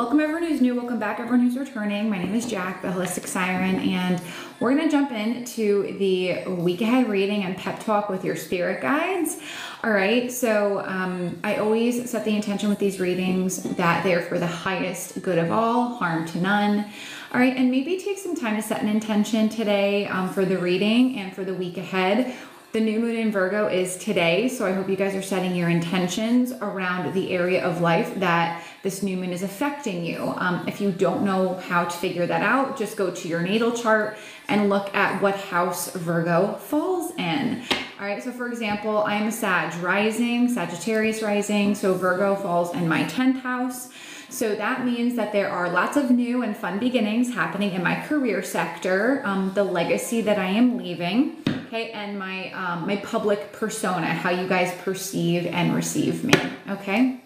welcome everyone who's new, welcome back everyone who's returning. My name is Jack, the Wholistic Siren, and we're gonna jump into the week ahead reading and pep talk with your spirit guides. All right, so um, I always set the intention with these readings that they're for the highest good of all, harm to none. All right, and maybe take some time to set an intention today um, for the reading and for the week ahead. The new moon in Virgo is today, so I hope you guys are setting your intentions around the area of life that this new moon is affecting you. Um, if you don't know how to figure that out, just go to your natal chart and look at what house Virgo falls in. All right, so for example, I am a Sag rising, Sagittarius rising, so Virgo falls in my 10th house. So that means that there are lots of new and fun beginnings happening in my career sector, um, the legacy that I am leaving okay, and my um, my public persona, how you guys perceive and receive me, okay.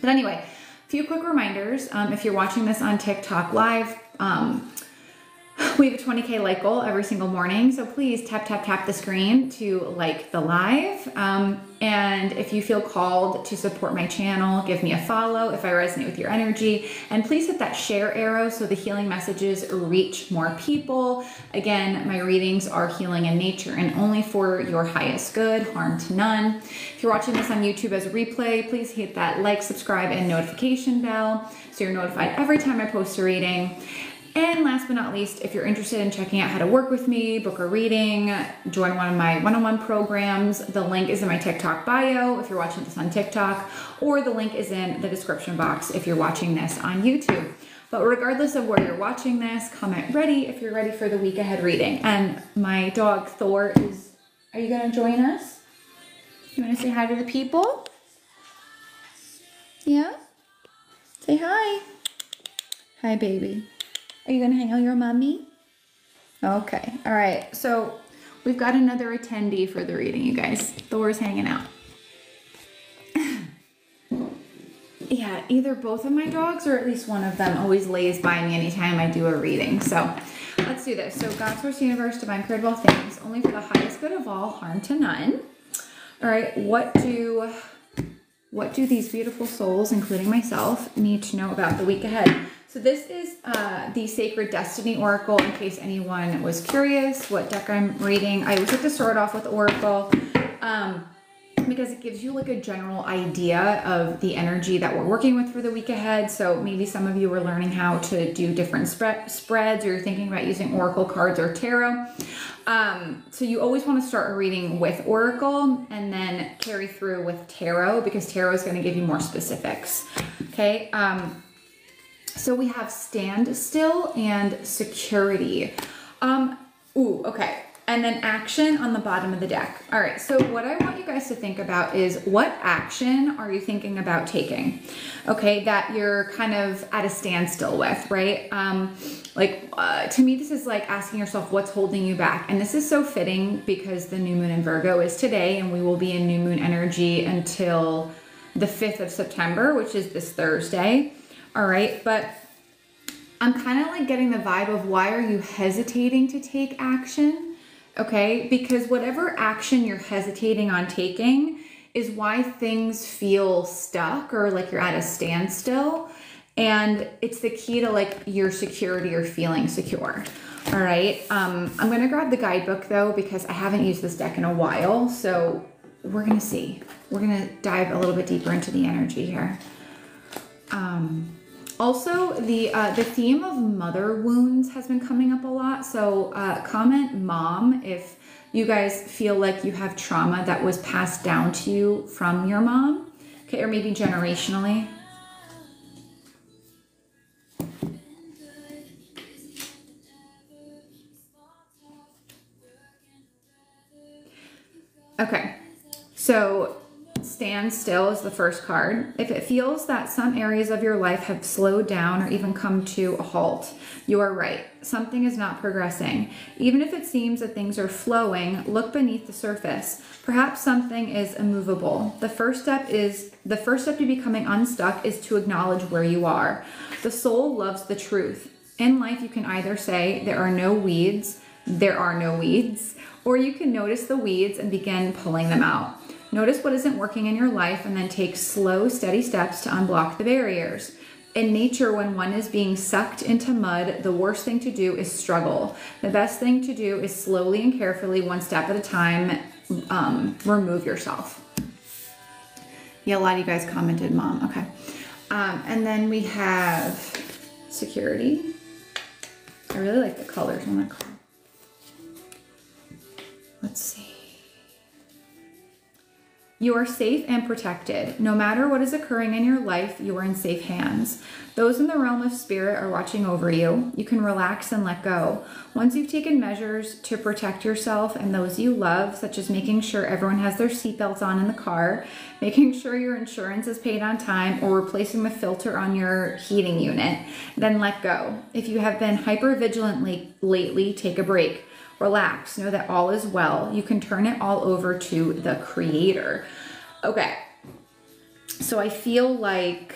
But anyway, a few quick reminders. Um, if you're watching this on TikTok live, um, we have a 20K like goal every single morning. So please tap, tap, tap the screen to like the live. Um, and if you feel called to support my channel, give me a follow if I resonate with your energy. And please hit that share arrow so the healing messages reach more people. Again, my readings are healing in nature and only for your highest good, harm to none. If you're watching this on YouTube as a replay, please hit that like, subscribe, and notification bell so you're notified every time I post a reading. And last but not least, if you're interested in checking out how to work with me, book a reading, join one of my one-on-one programs, the link is in my TikTok bio if you're watching this on TikTok, or the link is in the description box if you're watching this on YouTube. But regardless of where you're watching this, comment ready if you're ready for the week ahead reading. And my dog Thor is, are you gonna join us? You wanna say hi to the people? Yeah? Say hi. Hi, baby. Are you gonna hang out your mommy? Okay, all right. So we've got another attendee for the reading, you guys. Thor's hanging out. yeah, either both of my dogs or at least one of them always lays by me anytime I do a reading. So let's do this. So God, Source, Universe, Divine Creator of all things, only for the highest good of all, harm to none. All right, what do what do these beautiful souls, including myself, need to know about the week ahead? So this is uh, the Sacred Destiny Oracle, in case anyone was curious what deck I'm reading. I always like to start off with Oracle um, because it gives you like a general idea of the energy that we're working with for the week ahead. So maybe some of you are learning how to do different spread, spreads or you're thinking about using Oracle cards or Tarot. Um, so you always want to start a reading with Oracle and then carry through with Tarot because Tarot is going to give you more specifics. Okay. Um, so we have standstill and security. Um, ooh, okay. And then action on the bottom of the deck. All right, so what I want you guys to think about is what action are you thinking about taking? Okay, that you're kind of at a standstill with, right? Um, like, uh, to me, this is like asking yourself what's holding you back. And this is so fitting because the new moon in Virgo is today, and we will be in new moon energy until the 5th of September, which is this Thursday. All right, but I'm kind of like getting the vibe of why are you hesitating to take action? Okay, because whatever action you're hesitating on taking is why things feel stuck or like you're at a standstill. And it's the key to like your security or feeling secure. All right, um, I'm gonna grab the guidebook though because I haven't used this deck in a while. So we're gonna see. We're gonna dive a little bit deeper into the energy here. Um, also, the uh, the theme of mother wounds has been coming up a lot. So uh, comment mom if you guys feel like you have trauma that was passed down to you from your mom, okay, or maybe generationally. Okay, so stand still is the first card. If it feels that some areas of your life have slowed down or even come to a halt, you are right. Something is not progressing. Even if it seems that things are flowing, look beneath the surface. Perhaps something is immovable. The first step is the first step to becoming unstuck is to acknowledge where you are. The soul loves the truth. In life, you can either say there are no weeds, there are no weeds, or you can notice the weeds and begin pulling them out. Notice what isn't working in your life and then take slow, steady steps to unblock the barriers. in nature, when one is being sucked into mud, the worst thing to do is struggle. The best thing to do is slowly and carefully, one step at a time, um, remove yourself. Yeah, a lot of you guys commented, Mom. Okay. Um, and then we have security. I really like the colors on that card. Let's see. You are safe and protected. No matter what is occurring in your life, you are in safe hands. Those in the realm of spirit are watching over you. You can relax and let go. Once you've taken measures to protect yourself and those you love, such as making sure everyone has their seatbelts on in the car, making sure your insurance is paid on time, or replacing the filter on your heating unit, then let go. If you have been hyper vigilant lately, take a break relax, know that all is well. You can turn it all over to the creator. Okay. So I feel like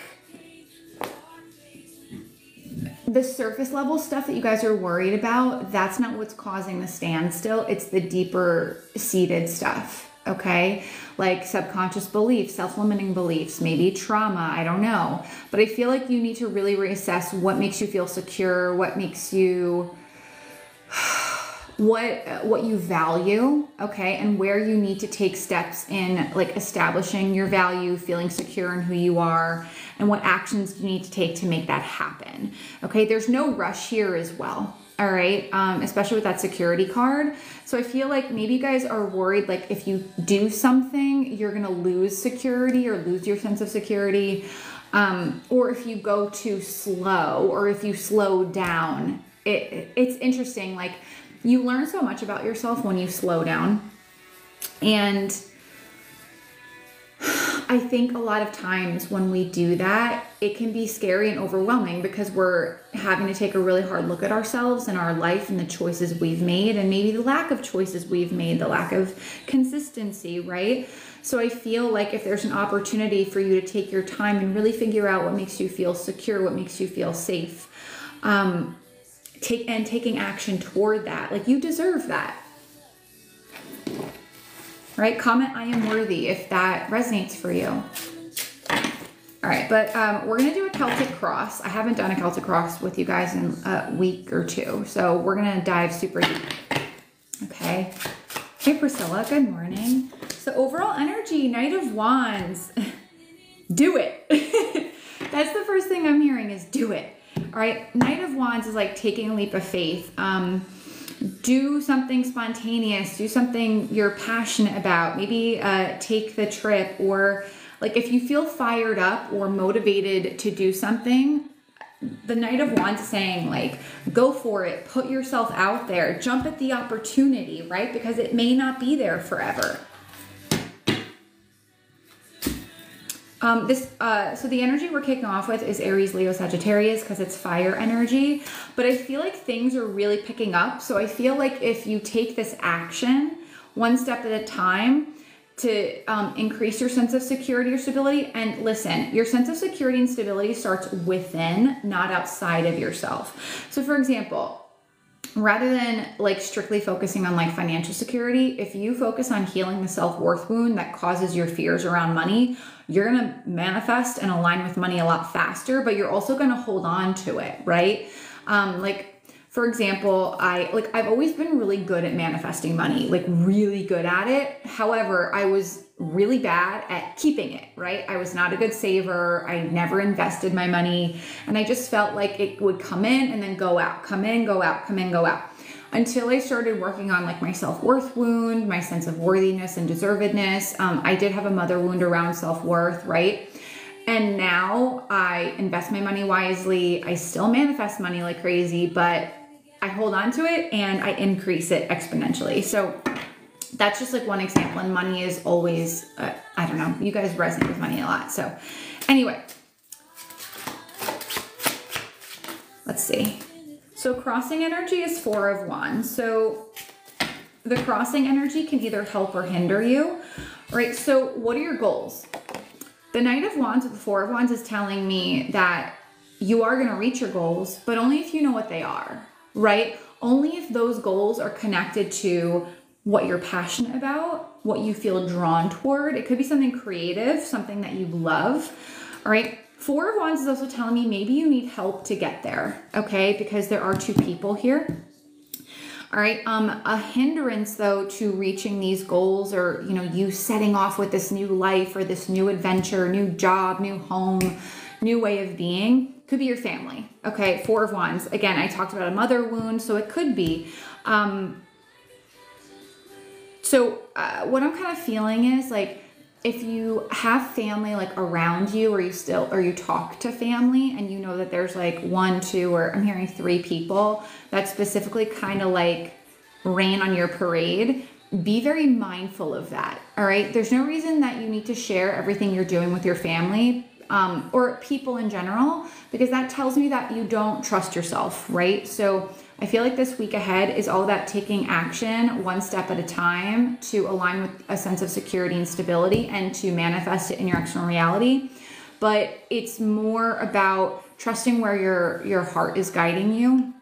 the surface level stuff that you guys are worried about, that's not what's causing the standstill. It's the deeper seated stuff, okay? Like subconscious beliefs, self limiting beliefs, maybe trauma, I don't know. But I feel like you need to really reassess what makes you feel secure, what makes you what what you value okay and where you need to take steps in like establishing your value feeling secure in who you are and what actions you need to take to make that happen okay? There's no rush here as well all right um, especially with that security card. So i feel like maybe you guys are worried like if you do something you're gonna lose security or lose your sense of security um, or if you go too slow or if you slow down it, it's interesting like you learn so much about yourself when you slow down. And I think a lot of times when we do that, it can be scary and overwhelming because we're having to take a really hard look at ourselves and our life and the choices we've made, and maybe the lack of choices we've made, the lack of consistency, right? So I feel like if there's an opportunity for you to take your time and really figure out what makes you feel secure, what makes you feel safe, um, take and taking action toward that. Like you deserve that. Right? Comment I am worthy if that resonates for you. All right, but um, we're gonna do a Celtic cross. I haven't done a Celtic cross with you guys in a week or two, so we're gonna dive super deep. Okay. Hey Priscilla, good morning. So overall energy, Knight of Wands. do it. That's the first thing I'm hearing is do it. All right, Knight of Wands is like taking a leap of faith. Um, do something spontaneous, do something you're passionate about. Maybe uh, take the trip, or like if you feel fired up or motivated to do something, the Knight of Wands saying, like, go for it, put yourself out there, jump at the opportunity, right? Because it may not be there forever. Um, this uh, so the energy we're kicking off with is Aries, Leo, Sagittarius because it's fire energy. But I feel like things are really picking up. So I feel like if you take this action one step at a time to um, increase your sense of security or stability, and listen, your sense of security and stability starts within, not outside of yourself. So for example, rather than like strictly focusing on like financial security, if you focus on healing the self worth wound that causes your fears around money, you're gonna manifest and align with money a lot faster, but you're also gonna hold on to it, right? Um, like, for example, I like I've always been really good at manifesting money, like really good at it. However, I was really bad at keeping it, right? I was not a good saver. I never invested my money, and I just felt like it would come in and then go out, come in, go out, come in, go out until I started working on like my self worth wound, my sense of worthiness and deservedness. Um, I did have a mother wound around self worth, right? And now I invest my money wisely. I still manifest money like crazy, but I hold on to it and I increase it exponentially. So that's just like one example. And money is always, uh, I don't know, you guys resonate with money a lot. So, anyway, let's see. So crossing energy is four of wands. So the crossing energy can either help or hinder you, right? So what are your goals? The Knight of Wands the Four of Wands is telling me that you are going to reach your goals, but only if you know what they are, right? Only if those goals are connected to what you're passionate about, what you feel drawn toward. It could be something creative, something that you love, all right? Four of Wands is also telling me maybe you need help to get there, okay? Because there are two people here. All right. Um, a hindrance though to reaching these goals or, you know, you setting off with this new life or this new adventure, new job, new home, new way of being could be your family. Okay. Four of Wands. Again, I talked about a mother wound, so it could be. Um, so uh, what I'm kind of feeling is like, if you have family like around you or you still or you talk to family and you know that there's like one two or i'm hearing three people that specifically kind of like rain on your parade be very mindful of that all right there's no reason that you need to share everything you're doing with your family um, or people in general because that tells me that you don't trust yourself right? So I feel like this week ahead is all about taking action one step at a time to align with a sense of security and stability and to manifest it in your external reality. But it's more about trusting where your your heart is guiding you.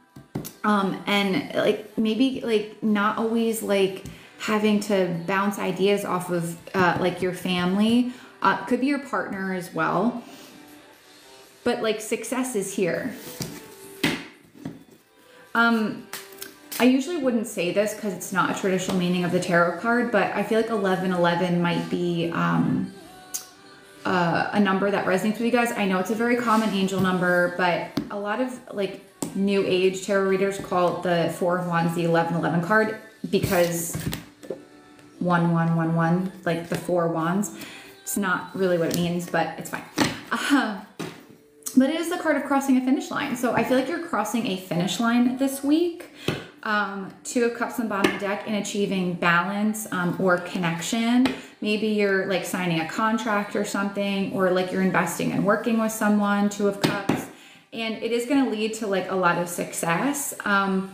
Um, and like maybe like not always like having to bounce ideas off of uh, like your family uh, could be your partner as well but like success is here um, I usually wouldn't say this because it's not a traditional meaning of the tarot card, but I feel like 1111 might be um, uh, a number that resonates with you guys. I know it's a very common angel number, but a lot of like new age tarot readers call the Four of Wands the 1111 card because 1111, like the Four Wands. It's not really what it means, but it's fine. Uh, but it is the card of crossing a finish line. So I feel like you're crossing a finish line this week. Um, two of Cups on bottom deck in achieving balance um, or connection. Maybe you're like signing a contract or something, or like you're investing and working with someone, Two of Cups. And it is going to lead to like a lot of success. Um,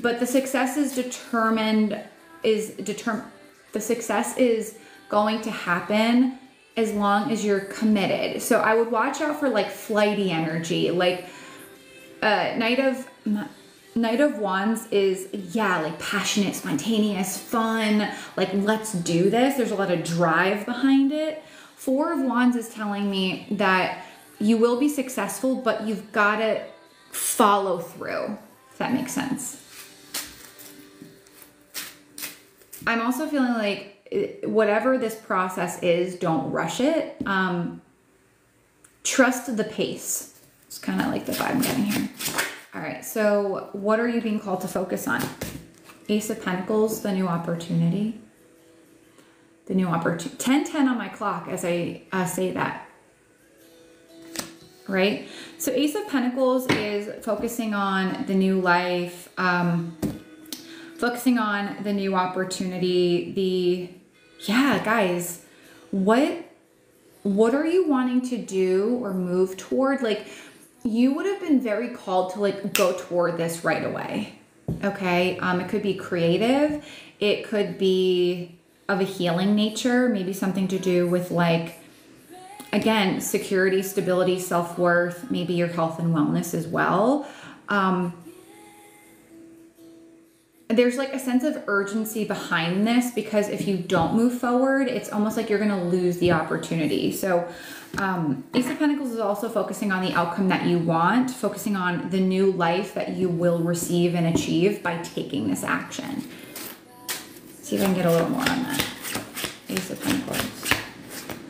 but the success is determined, is determined, the success is going to happen as long as you're committed. So I would watch out for like flighty energy. Like uh Knight of Knight of Wands is yeah, like passionate, spontaneous, fun, like let's do this. There's a lot of drive behind it. Four of Wands is telling me that you will be successful, but you've got to follow through. If that makes sense. I'm also feeling like whatever this process is, don't rush it. Um, trust the pace. It's kind of like the vibe I'm getting here. All right, so what are you being called to focus on? Ace of Pentacles, the new opportunity. The new opportunity. 1010 on my clock as I uh, say that. Right? So Ace of Pentacles is focusing on the new life, um, focusing on the new opportunity, the yeah, guys, what what are you wanting to do or move toward? Like you would have been very called to like go toward this right away. Okay? Um it could be creative, it could be of a healing nature, maybe something to do with like again, security, stability, self-worth, maybe your health and wellness as well. Um there's like a sense of urgency behind this because if you don't move forward, it's almost like you're going to lose the opportunity. So, um, Ace of Pentacles is also focusing on the outcome that you want, focusing on the new life that you will receive and achieve by taking this action. Let's see if I can get a little more on that. Ace of Pentacles.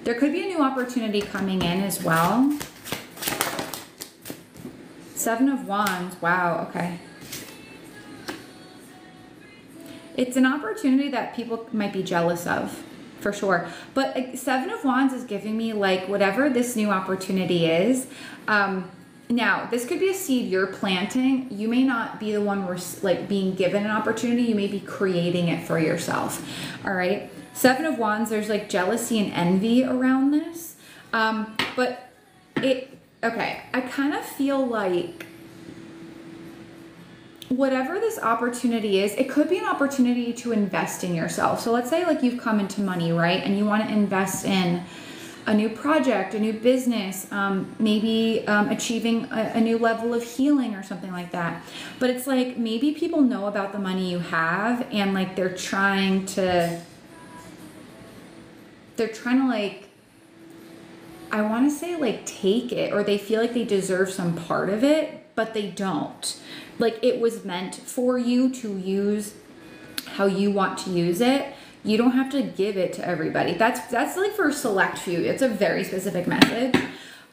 There could be a new opportunity coming in as well. Seven of Wands. Wow, okay. It's an opportunity that people might be jealous of for sure. But Seven of Wands is giving me like whatever this new opportunity is. Um, now, this could be a seed you're planting. You may not be the one like being given an opportunity. You may be creating it for yourself. All right. Seven of Wands, there's like jealousy and envy around this. Um, but it, okay, I kind of feel like whatever this opportunity is, it could be an opportunity to invest in yourself. So let's say like you've come into money, right? And you want to invest in a new project, a new business, um, maybe um, achieving a, a, new level of healing or something like that. But it's like maybe people know about the money you have and like they're trying to, they're trying to like I want to say like take it or they feel like they deserve some part of it, but they don't. Like it was meant for you to use how you want to use it. You don't have to give it to everybody. That's that's like for select few. It's a very specific message.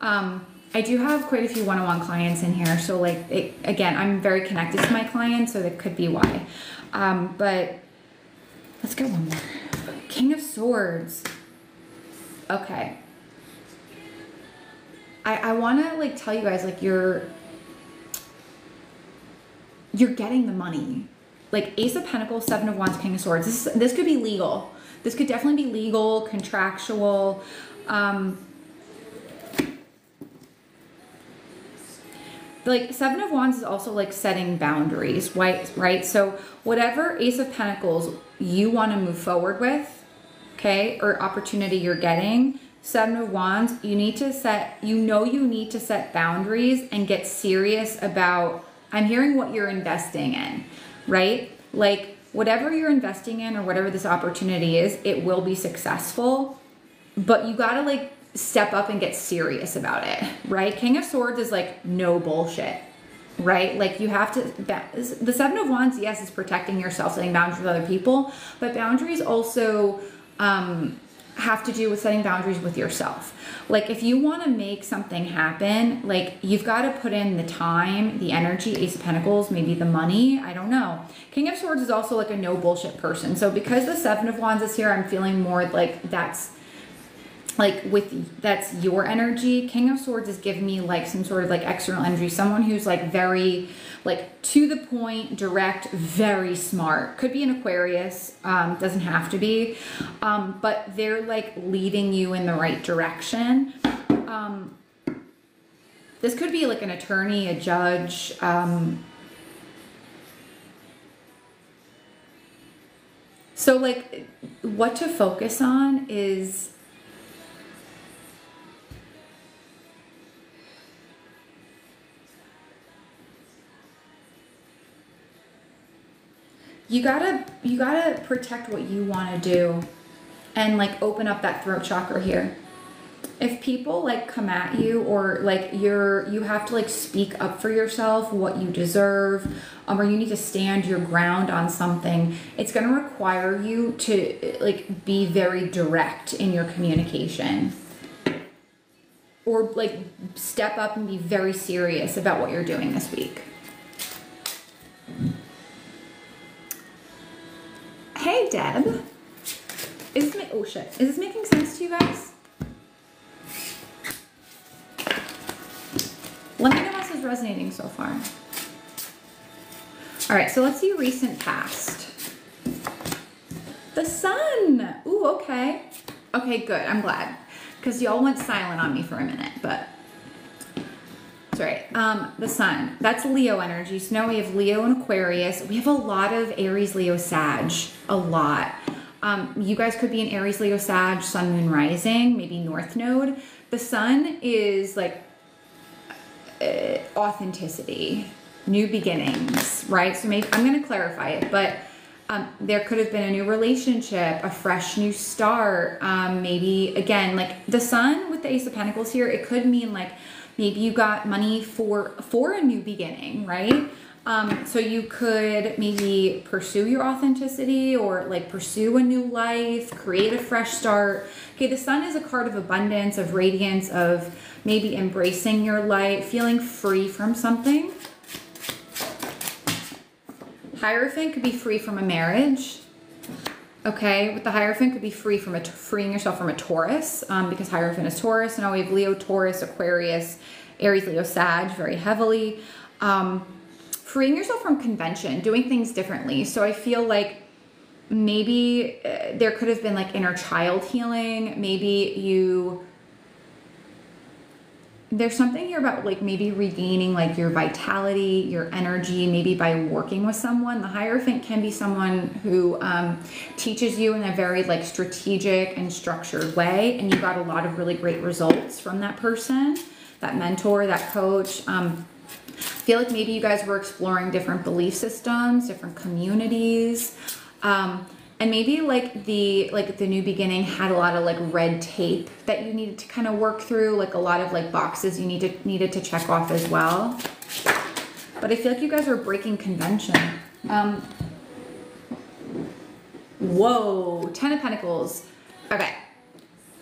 Um, I do have quite a few one-on-one clients in here, so like it, again, I'm very connected to my clients, so that could be why. Um, but let's go one more. King of Swords. Okay. I I want to like tell you guys like you're you're getting the money. Like Ace of Pentacles, Seven of Wands, King of Swords. This this could be legal. This could definitely be legal, contractual. Um, like seven of wands is also like setting boundaries right right so whatever ace of pentacles you want to move forward with okay or opportunity you're getting seven of wands you need to set you know you need to set boundaries and get serious about i'm hearing what you're investing in right like whatever you're investing in or whatever this opportunity is it will be successful but you got to like step up and get serious about it, right? King of Swords is like no bullshit, right? Like you have to, the Seven of Wands, yes, is protecting yourself, setting boundaries with other people, but boundaries also um, have to do with setting boundaries with yourself. Like if you want to make something happen, like you've got to put in the time, the energy, Ace of Pentacles, maybe the money, I don't know. King of Swords is also like a no bullshit person. So because the Seven of Wands is here, I'm feeling more like that's like with that's your energy. King of swords is giving me like some sort of like external energy. Someone who's like very like to the point direct very smart. Could be an aquarius um, doesn't have to be. Um, but they're like leading you in the right direction. Um, this could be like an attorney a judge um, so like what to focus on is you gotta you gotta protect what you want to do and like open up that throat chakra here. If people like come at you or like you're you have to like speak up for yourself what you deserve um, or you need to stand your ground on something it's going to require you to like be very direct in your communication. Or like step up and be very serious about what you're doing this week Hey, Deb. Is this, oh shit. Is this making sense to you guys? Let me know is resonating so far. All right, so let's see recent past. The sun. Ooh, okay. Okay, good. I'm glad. Because y'all went silent on me for a minute, but Sorry, Um, the sun. That's Leo energy. So now we have Leo and Aquarius. We have a lot of Aries, Leo, Sag. A lot. Um, you guys could be an Aries, Leo, Sag, Sun, Moon, Rising, maybe North Node. The sun is like uh, authenticity, new beginnings, right? So maybe I'm going to clarify it, but um, there could have been a new relationship, a fresh new start. Um, maybe again, like the sun with the Ace of Pentacles here, it could mean like maybe you got money for for a new beginning right? Um, so you could maybe pursue your authenticity or like pursue a new life create a fresh start. Okay the sun is a card of abundance of radiance of maybe embracing your light feeling free from something. Hierophant could be free from a marriage Okay, with the Hierophant could be free from a freeing yourself from a Taurus um, because Hierophant is Taurus. And now we have Leo, Taurus, Aquarius, Aries, Leo, Sag very heavily. Um, freeing yourself from convention, doing things differently. So I feel like maybe uh, there could have been like inner child healing. Maybe you there's something here about like maybe regaining like your vitality, your energy, maybe by working with someone. The Hierophant can be someone who um, teaches you in a very like strategic and structured way, and you got a lot of really great results from that person, that mentor, that coach. Um, I feel like maybe you guys were exploring different belief systems, different communities. Um, and maybe like the like the new beginning had a lot of like red tape that you needed to kind of work through like a lot of like boxes you needed needed to check off as well. But i feel like you guys are breaking convention. Um whoa ten of pentacles. Okay.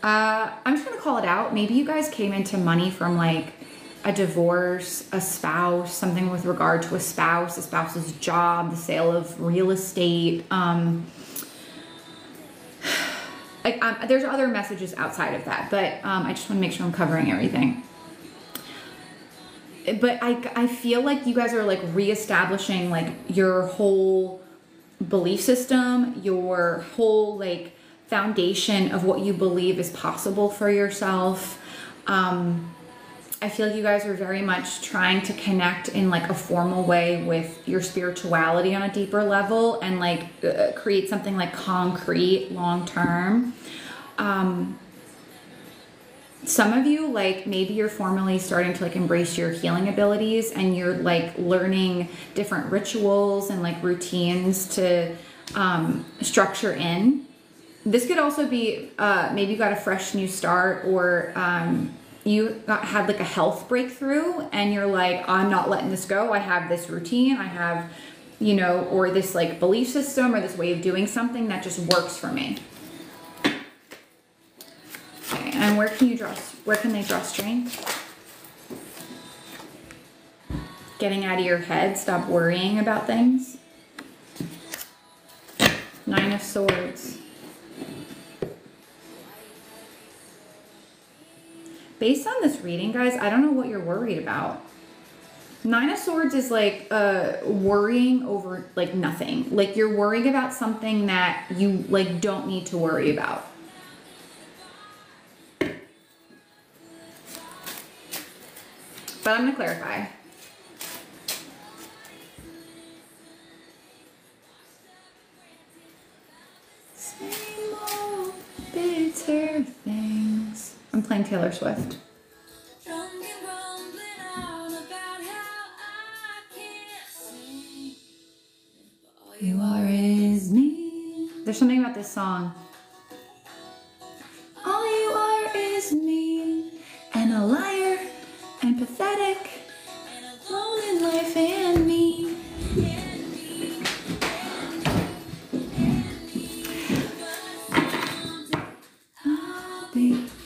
Uh i'm just gonna call it out. Maybe you guys came into money from like a divorce, a spouse, something with regard to a spouse, a spouse's job, the sale of real estate. Um, like um, there's other messages outside of that, but um, I just want to make sure I'm covering everything. But I, I feel like you guys are like reestablishing like your whole belief system, your whole like foundation of what you believe is possible for yourself. Um, I feel you guys are very much trying to connect in like a formal way with your spirituality on a deeper level and like uh, create something like concrete long term. Um, some of you like maybe you're formally starting to like embrace your healing abilities and you're like learning different rituals and like routines to um, structure in this could also be uh, maybe you got a fresh new start or um, you got, had like a health breakthrough and you're like i'm not letting this go. I have this routine. I have you know or this like belief system or this way of doing something that just works for me. Okay and where can you draw where can they draw strength? Getting out of your head. Stop worrying about things. Nine of swords based on this reading, guys, I don't know what you're worried about. Nine of Swords is like uh, worrying over like nothing. Like you're worrying about something that you like don't need to worry about. But I'm gonna clarify. Bitter things. I'm playing Taylor Swift. You are is me. There's something about this song. All you are is me, and a liar, and pathetic, and alone in life and me.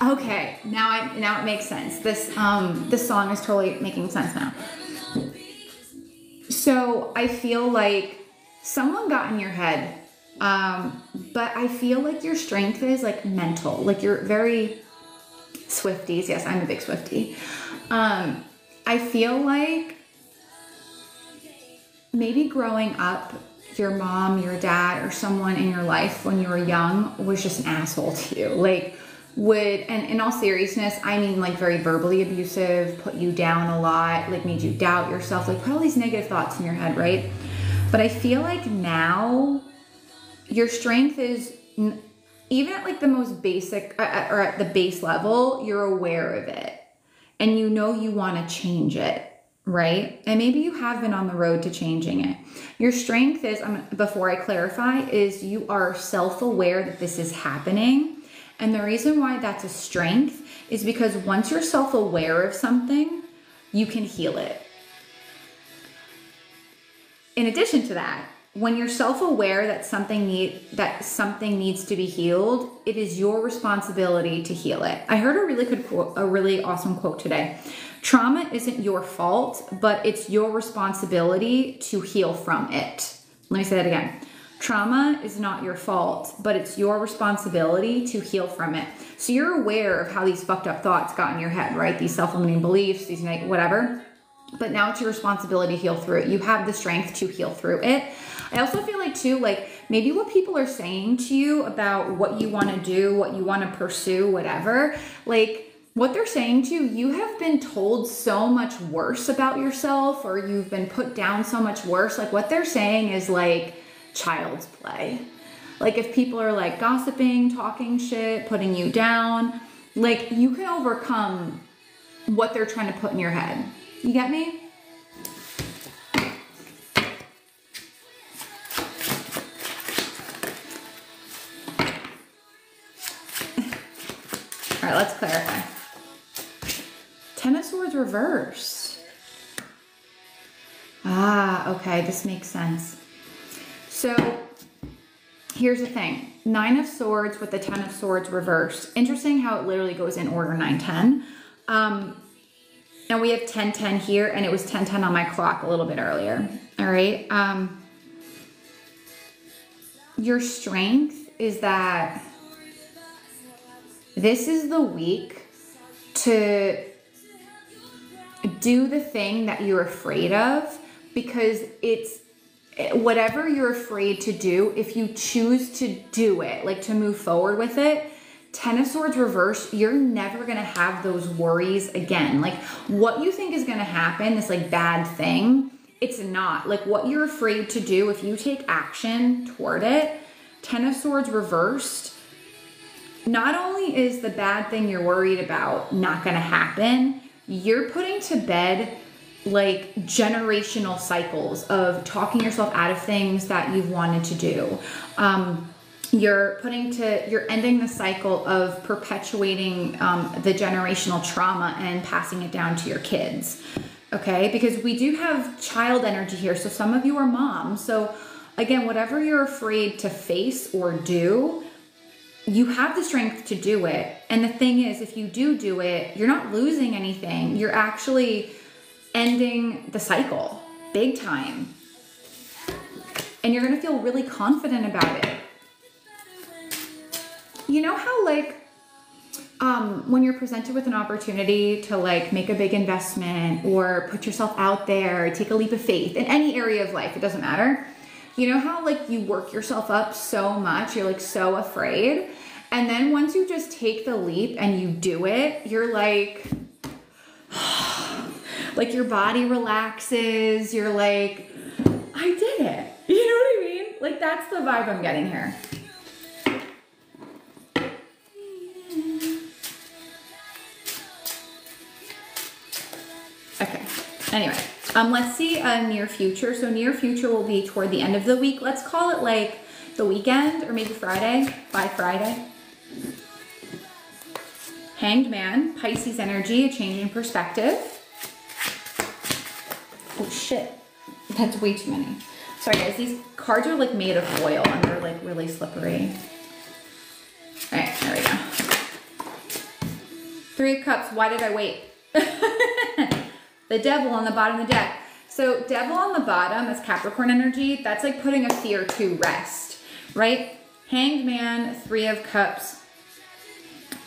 Okay, now I now it makes sense. This um this song is totally making sense now. So I feel like someone got in your head, um, but I feel like your strength is like mental. Like you're very Swifties. Yes, I'm a big Swifty. Um, I feel like maybe growing up, your mom, your dad, or someone in your life when you were young was just an asshole to you. Like would and in all seriousness i mean like very verbally abusive put you down a lot like made you doubt yourself like put all these negative thoughts in your head right? But i feel like now your strength is even at like the most basic uh, uh, or at the base level you're aware of it. And you know you want to change it right? And maybe you have been on the road to changing it. Your strength is before i clarify is you are self-aware that this is happening and the reason why that's a strength is because once you're self aware of something, you can heal it. In addition to that, when you're self-aware that something need that something needs to be healed, it is your responsibility to heal it. I heard a really good quote, a really awesome quote today. Trauma isn't your fault, but it's your responsibility to heal from it. Let me say that again. Trauma is not your fault, but it's your responsibility to heal from it. So you're aware of how these fucked up thoughts got in your head, right? These self limiting beliefs, these whatever. But now it's your responsibility to heal through it. You have the strength to heal through it. I also feel like, too, like maybe what people are saying to you about what you want to do, what you want to pursue, whatever, like what they're saying to you, you have been told so much worse about yourself or you've been put down so much worse. Like what they're saying is like, child's play. Like if people are like gossiping, talking shit, putting you down, like you can overcome what they're trying to put in your head. You get me? All right, let's clarify. Ten of Swords reversed. Ah, okay, this makes sense. So here's the thing Nine of Swords with the Ten of Swords reversed. Interesting how it literally goes in order 9 10. Um, and we have 10 10 here, and it was 10 10 on my clock a little bit earlier. All right. Um, your strength is that this is the week to do the thing that you're afraid of because it's whatever you're afraid to do, if you choose to do it, like to move forward with it, Ten of Swords reverse, you're never gonna have those worries again. Like what you think is gonna happen, this like bad thing, it's not. Like what you're afraid to do, if you take action toward it, Ten of Swords reversed, not only is the bad thing you're worried about not gonna happen, you're putting to bed like generational cycles of talking yourself out of things that you've wanted to do. Um, you're putting to you're ending the cycle of perpetuating um, the generational trauma and passing it down to your kids okay? Because we do have child energy here so some of you are moms. So again whatever you're afraid to face or do you have the strength to do it. And the thing is if you do do it you're not losing anything. You're actually ending the cycle big time and you're to feel really confident about it you know how like um, when you're presented with an opportunity to like make a big investment or put yourself out there, take a leap of faith in any area of life, it doesn't matter. You know how like you work yourself up so much, you're like so afraid. And then once you just take the leap and you do it, you're like, like your body relaxes. You're like, I did it. You know what I mean? Like that's the vibe I'm getting here. Okay, anyway, um, let's see a near future. So near future will be toward the end of the week. Let's call it like the weekend or maybe Friday, by Friday. Hanged Man, Pisces energy, a change in perspective. Oh shit, that's way too many. Sorry guys, these cards are like made of foil and they're like really slippery. All right, there we go. Three of Cups, why did I wait? the devil on the bottom of the deck. So devil on the bottom is Capricorn energy. That's like putting a fear to rest, right? Hanged Man, Three of Cups.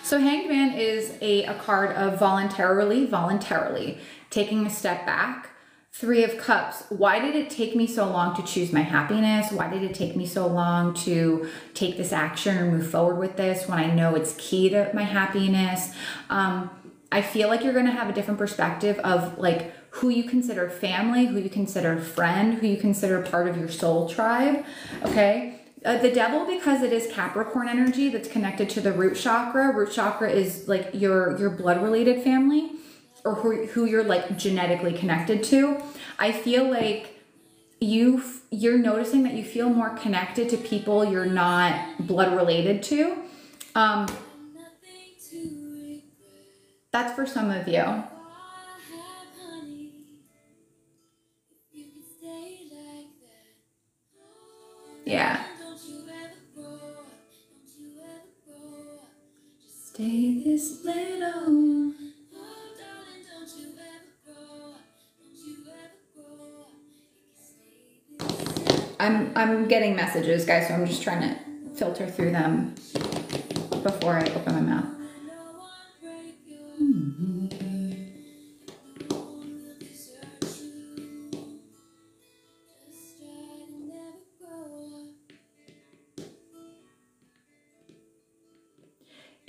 So Hanged Man is a, a card of voluntarily, voluntarily taking a step back. Three of Cups. Why did it take me so long to choose my happiness? Why did it take me so long to take this action or move forward with this when I know it's key to my happiness? Um, I feel like you're going to have a different perspective of like who you consider family, who you consider friend, who you consider part of your soul tribe. Okay. Uh, the devil, because it is Capricorn energy that's connected to the root chakra. Root chakra is like your your blood related family, or who, who you're like genetically connected to. I feel like you you're noticing that you feel more connected to people you're not blood related to. Um, that's for some of you. Yeah. Stay this. I'm I'm getting messages, guys, so I'm just trying to filter through them before I open my mouth.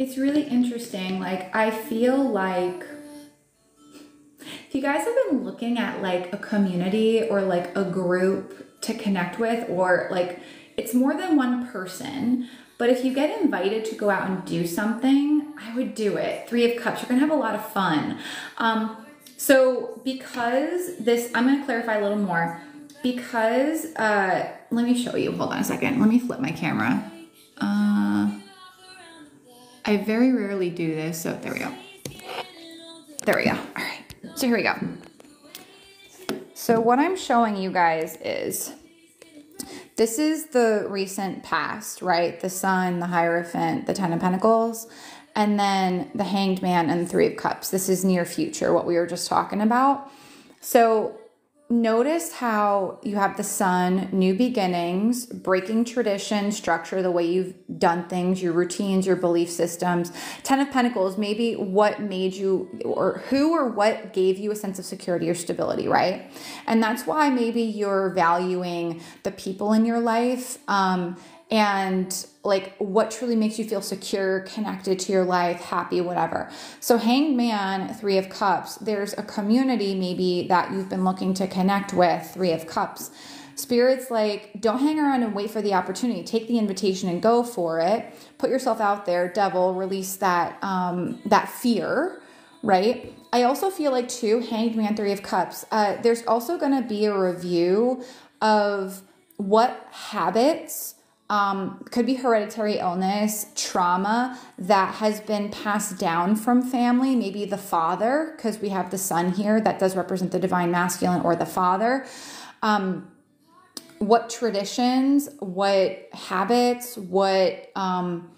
It's really interesting. Like, I feel like if you guys have been looking at like a community or like a group to connect with, or like it's more than one person, but if you get invited to go out and do something, I would do it. Three of Cups, you're gonna have a lot of fun. Um, so, because this, I'm gonna clarify a little more. Because, uh, let me show you. Hold on a second. Let me flip my camera. Uh, I very rarely do this, so there we go. There we go. All right, so here we go. So what I'm showing you guys is this is the recent past, right? The Sun, the Hierophant, the Ten of Pentacles, and then the Hanged Man and the Three of Cups. This is near future, what we were just talking about. So notice how you have the sun, new beginnings, breaking tradition, structure, the way you've done things, your routines, your belief systems. Ten of Pentacles, maybe what made you, or who or what gave you a sense of security or stability, right? And that's why maybe you're valuing the people in your life. Um, and like what truly makes you feel secure, connected to your life, happy, whatever. So, Hanged Man, Three of Cups, there's a community maybe that you've been looking to connect with, Three of Cups. Spirit's like, don't hang around and wait for the opportunity. Take the invitation and go for it. Put yourself out there, devil, release that um, that fear, right? I also feel like too, Hanged Man, Three of Cups. Uh, there's also to be a review of what habits um, could be hereditary illness, trauma that has been passed down from family, maybe the father, because we have the sun here that does represent the divine masculine or the father. Um, what traditions, what habits, what um,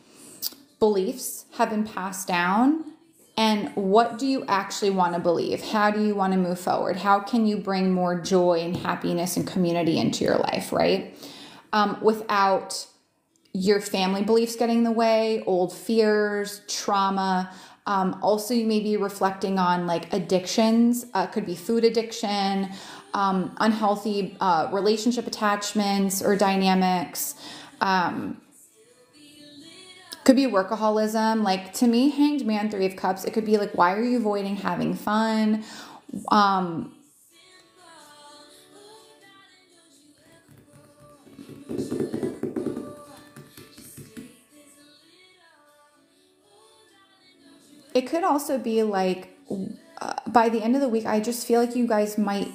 beliefs have been passed down, and what do you actually want to believe? How do you want to move forward? How can you bring more joy and happiness and community into your life, right? Um, without your family beliefs getting in the way, old fears, trauma. Um, also, you may be reflecting on like addictions, uh, could be food addiction, um, unhealthy uh, relationship attachments or dynamics. Um, could be workaholism. Like to me, Hanged Man, Three of Cups, it could be like, why are you avoiding having fun? Um, it could also be like uh, by the end of the week i just feel like you guys might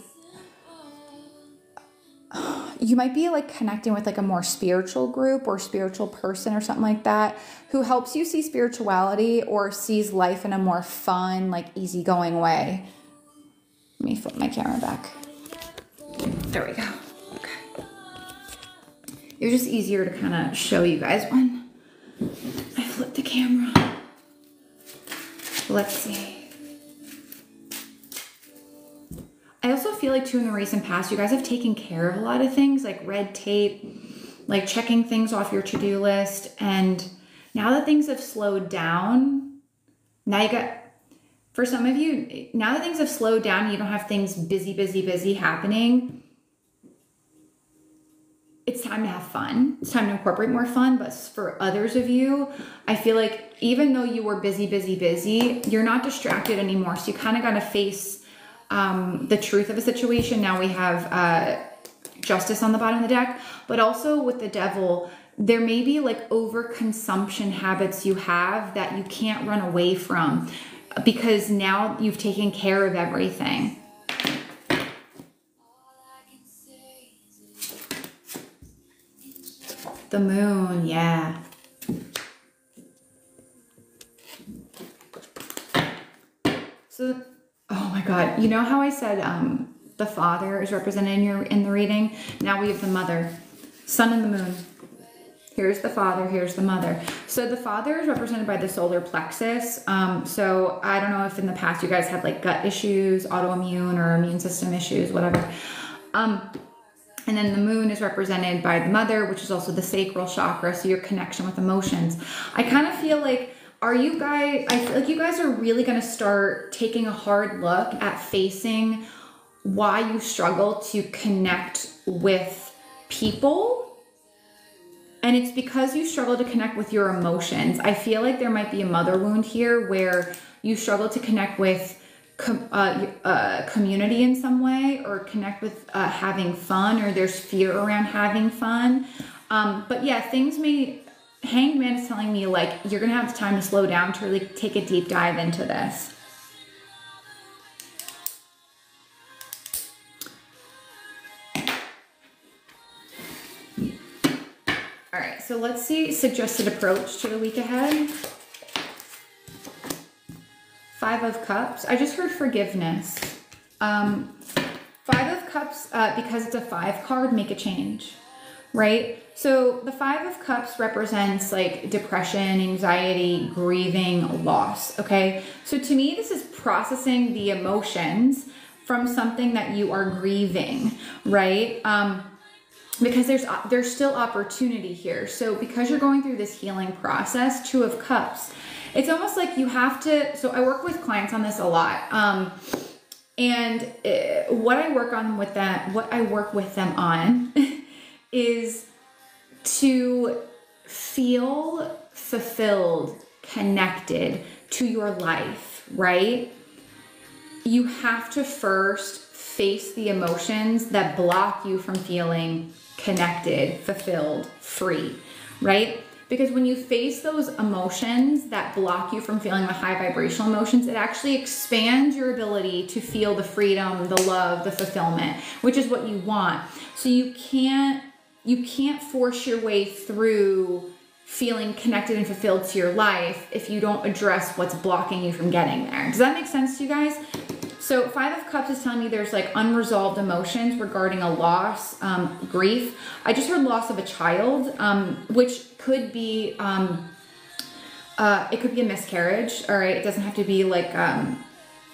you might be like connecting with like a more spiritual group or spiritual person or something like that who helps you see spirituality or sees life in a more fun like easygoing way. Let me flip my camera back. There we go it was just easier to kind of show you guys when i flip the camera Let's see. I also feel like too in the recent past, you guys have taken care of a lot of things like red tape, like checking things off your to-do list. And now that things have slowed down, now you got for some of you, now that things have slowed down, you don't have things busy, busy, busy happening it's time to have fun. It's time to incorporate more fun. But for others of you, I feel like even though you were busy, busy, busy, you're not distracted anymore. So you kind of got to face um, the truth of a situation. Now we have uh, justice on the bottom of the deck, but also with the devil, there may be like overconsumption habits you have that you can't run away from because now you've taken care of everything. The moon, yeah. So, oh my God, you know how I said um, the father is represented in your in the reading? Now we have the mother, sun and the moon. Here's the father, here's the mother. So the father is represented by the solar plexus. Um, so I don't know if in the past you guys had like gut issues, autoimmune or immune system issues, whatever. Um, and then the moon is represented by the mother, which is also the sacral chakra, so your connection with emotions. I kind of feel like are you guys I feel like you guys are really going to start taking a hard look at facing why you struggle to connect with people and it's because you struggle to connect with your emotions. I feel like there might be a mother wound here where you struggle to connect with com- uh, uh, community in some way or connect with uh, having fun or there's fear around having fun. Um, but yeah, things may. Hanged Man is telling me like you're gonna have the time to slow down to really take a deep dive into this. All right, so let's see suggested approach to the week ahead. Five of Cups. I just heard forgiveness. Um, five of Cups, uh, because it's a five card, make a change, right? So the Five of Cups represents like depression, anxiety, grieving, loss, okay? So to me, this is processing the emotions from something that you are grieving, right? Um, because there's there's still opportunity here. So because you're going through this healing process, Two of Cups, it's almost like you have to. So I work with clients on this a lot. Um, and uh, what I work on with them, what I work with them on, is to feel fulfilled, connected to your life, right? You have to first face the emotions that block you from feeling connected, fulfilled, free, right? Because when you face those emotions that block you from feeling the high vibrational emotions, it actually expands your ability to feel the freedom, the love, the fulfillment, which is what you want. So you can't you can't force your way through feeling connected and fulfilled to your life if you don't address what's blocking you from getting there. Does that make sense to you guys? So Five of Cups is telling me there's like unresolved emotions regarding a loss, um, grief. I just heard loss of a child, um, which could be, um, uh, it could be a miscarriage. All right, it doesn't have to be like um,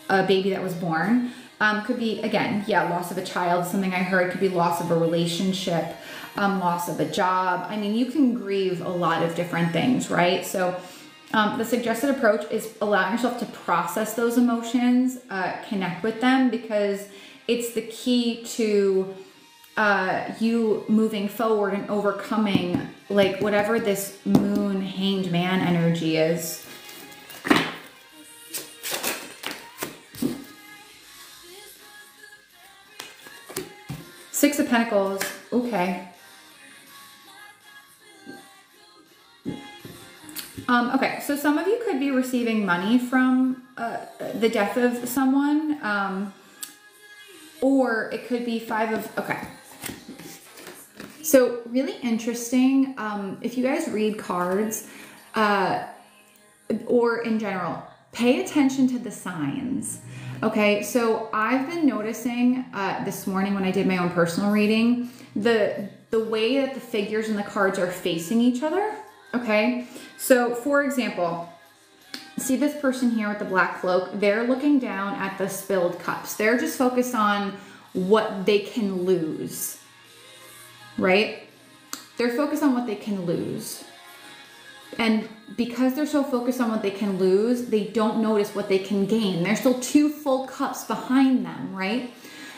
a baby that was born. Um, could be again, yeah, loss of a child. Something I heard could be loss of a relationship um, loss of a job. I mean, you can grieve a lot of different things, right? So, um, the suggested approach is allowing yourself to process those emotions, uh, connect with them, because it's the key to uh, you moving forward and overcoming like whatever this moon hanged man energy is. Six of Pentacles. Okay. Um, okay, so some of you could be receiving money from uh, the death of someone, um, or it could be five of, okay. So really interesting, um, if you guys read cards, uh, or in general, pay attention to the signs. Okay, so I've been noticing uh, this morning when I did my own personal reading, the the way that the figures and the cards are facing each other. Okay, so for example, see this person here with the black cloak, they're looking down at the spilled cups. They're just focused on what they can lose, right? They're focused on what they can lose. And because they're so focused on what they can lose, they don't notice what they can gain. There's still two full cups behind them, right?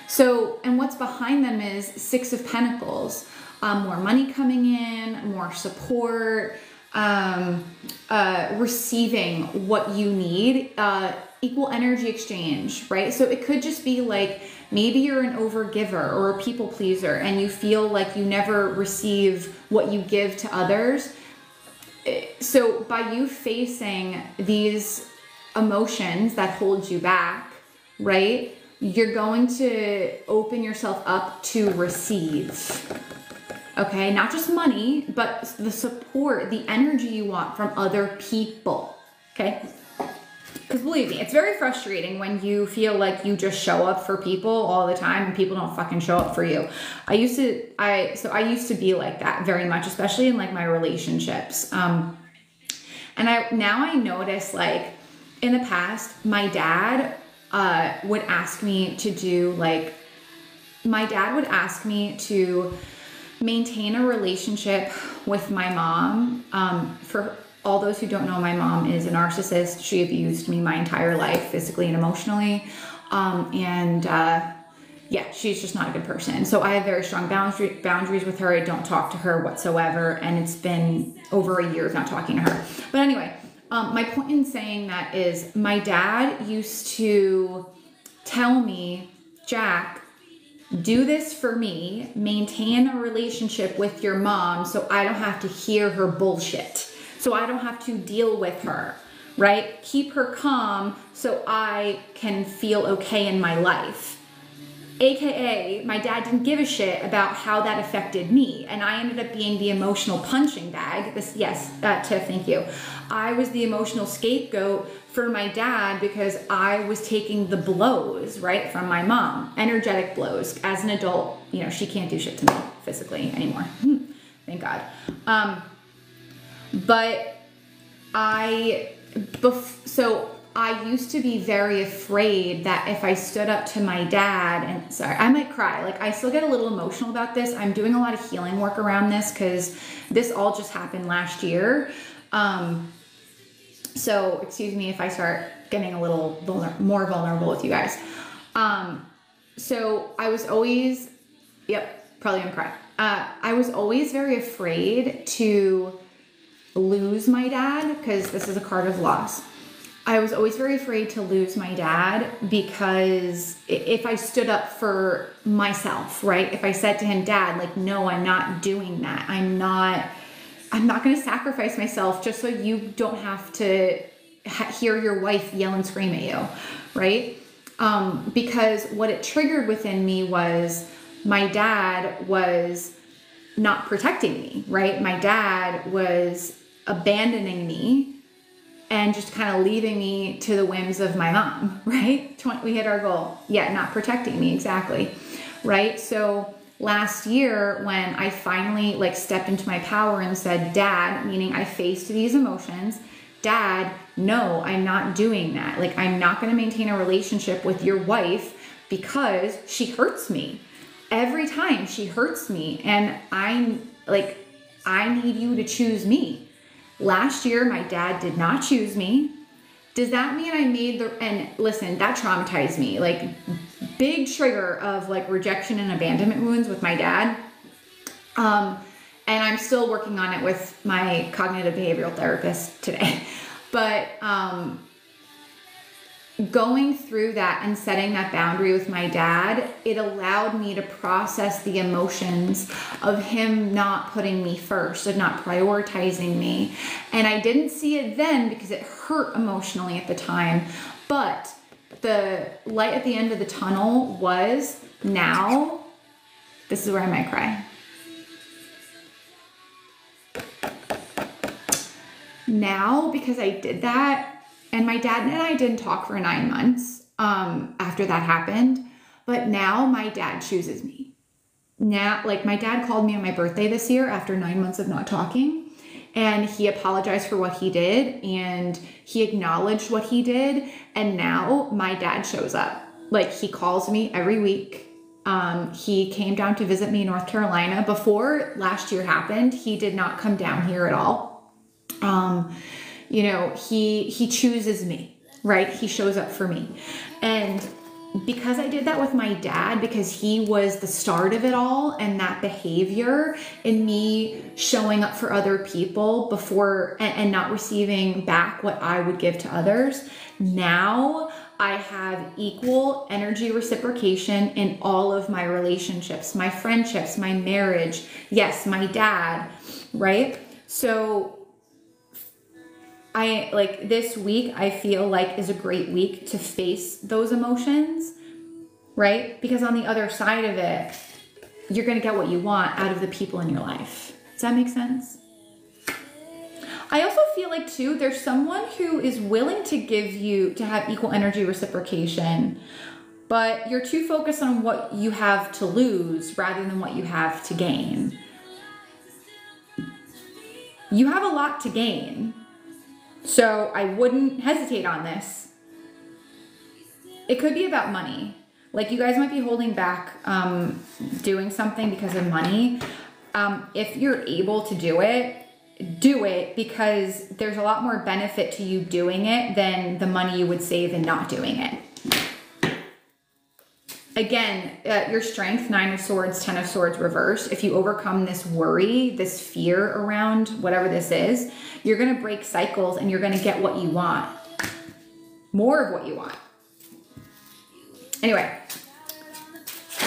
So, and what's behind them is Six of Pentacles um, more money coming in, more support, um, uh, receiving what you need, uh, equal energy exchange, right? So it could just be like maybe you're an overgiver or a people pleaser and you feel like you never receive what you give to others. So by you facing these emotions that hold you back, right? You're going to open yourself up to receive okay? Not just money, but the support, the energy you want from other people, okay? Because believe me, it's very frustrating when you feel like you just show up for people all the time and people don't fucking show up for you. I used to, I, so I used to be like that very much, especially in like my relationships. Um, and I, now I notice like in the past, my dad uh, would ask me to do like, my dad would ask me to maintain a relationship with my mom. Um, for all those who don't know, my mom is a narcissist. She abused me my entire life, physically and emotionally. Um, and uh, yeah, she's just not a good person. So I have very strong boundary, boundaries with her. I don't talk to her whatsoever. And it's been over a year of not talking to her. But anyway, um, my point in saying that is my dad used to tell me, Jack, do this for me, maintain a relationship with your mom so I don't have to hear her bullshit. So I don't have to deal with her, right? Keep her calm so I can feel okay in my life. AKA, my dad didn't give a shit about how that affected me. And I ended up being the emotional punching bag. This, yes, uh, Tiff, thank you. I was the emotional scapegoat for my dad because I was taking the blows, right, from my mom, energetic blows. As an adult, you know, she can't do shit to me physically anymore. Thank God. Um, but I, bef- so I used to be very afraid that if I stood up to my dad and sorry, I might cry. Like I still get a little emotional about this. I'm doing a lot of healing work around this because this all just happened last year. Um, so excuse me if I start getting a little vulner- more vulnerable with you guys. Um, so I was always, yep, probably gonna cry. Uh, I was always very afraid to lose my dad because this is a card of loss I was always very afraid to lose my dad because if I stood up for myself, right? If I said to him, "Dad, like no, I'm not doing that. I'm not I'm not going to sacrifice myself just so you don't have to ha- hear your wife yell and scream at you," right? Um, because what it triggered within me was my dad was not protecting me, right? My dad was abandoning me and just kind of leaving me to the whims of my mom, right? We hit our goal. Yeah, not protecting me exactly, right? So last year when I finally like stepped into my power and said, "Dad," meaning I faced these emotions, "Dad, no, I'm not doing that. Like I'm not going to maintain a relationship with your wife because she hurts me. Every time she hurts me and I'm like I need you to choose me." Last year, my dad did not choose me. Does that mean I made the, and listen, that traumatized me. Like, big trigger of like rejection and abandonment wounds with my dad. Um, and I'm still working on it with my cognitive behavioral therapist today. But um, going through that and setting that boundary with my dad, it allowed me to process the emotions of him not putting me first, of not prioritizing me. And I didn't see it then because it hurt emotionally at the time. But the light at the end of the tunnel was now, this is where I might cry. Now, because I did that, and my dad and I didn't talk for nine months um, after that happened. But now my dad chooses me. Now, like my dad called me on my birthday this year after nine months of not talking. And he apologized for what he did and he acknowledged what he did. And now my dad shows up. Like he calls me every week. Um, he came down to visit me in North Carolina. Before last year happened, he did not come down here at all. Um, you know he he chooses me right he shows up for me and because I did that with my dad, because he was the start of it all, and that behavior in me showing up for other people before and, and, not receiving back what I would give to others, now I have equal energy reciprocation in all of my relationships, my friendships, my marriage, yes, my dad, right? So I like this week, I feel like is a great week to face those emotions, right? Because on the other side of it, you're going to get what you want out of the people in your life. Does that make sense? I also feel like, too, there's someone who is willing to give you to have equal energy reciprocation, but you're too focused on what you have to lose rather than what you have to gain. You have a lot to gain so I wouldn't hesitate on this. It could be about money. Like you guys might be holding back um, doing something because of money. Um, if you're able to do it, do it because there's a lot more benefit to you doing it than the money you would save in not doing it again, uh, your strength, nine of swords, ten of swords reversed. If you overcome this worry, this fear around whatever this is, you're going to break cycles and you're going to get what you want. More of what you want. Anyway,